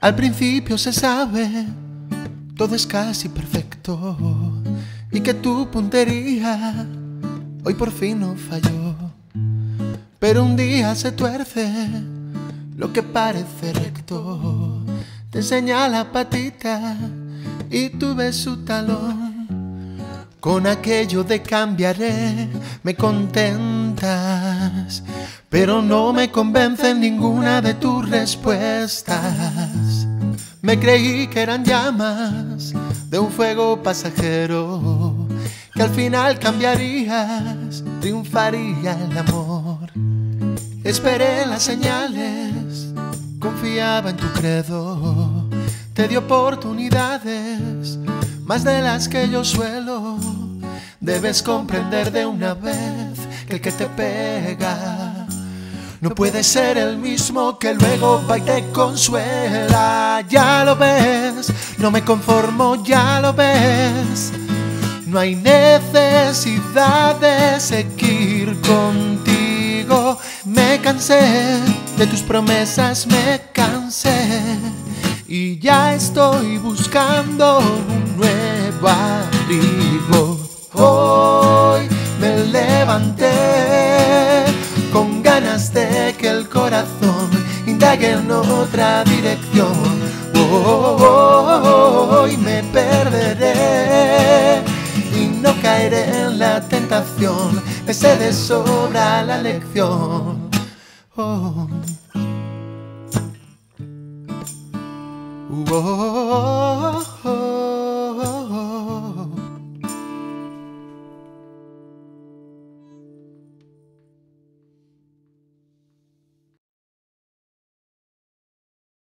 Al principio se sabe, todo es casi perfecto y que tu puntería hoy por fin no falló. Pero un día se tuerce lo que parece recto. Te enseña la patita y tú ves su talón. Con aquello de cambiaré me contentas, pero no me convence ninguna de tus respuestas. Me creí que eran llamas de un fuego pasajero, que al final cambiarías, triunfaría el amor. Esperé las señales, confiaba en tu credo, te di oportunidades, más de las que yo suelo. Debes comprender de una vez que el que te pega no puede ser el mismo que luego va y te consuela. Ya lo ves, no me conformo, ya lo ves. No hay necesidad de seguir contigo. Me cansé de tus promesas, me cansé. Y ya estoy buscando un nuevo abrigo. Hoy me levanté que el corazón indague en otra dirección. Hoy me perderé y no caeré en la tentación. Me sé de sobra la lección. Oh, oh.